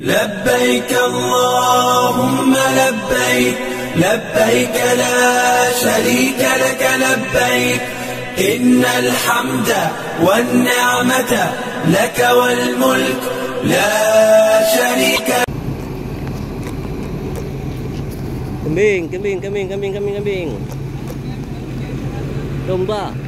لبيك اللهم لبيك لبيك لا شريك لك لبيك إن الحمد والنعمة لك والملك لا شريك Kambing, kambing, kambing, kambing, kambing, kambing. Domba.